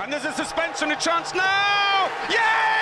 And there's a suspension, a chance now! Yes!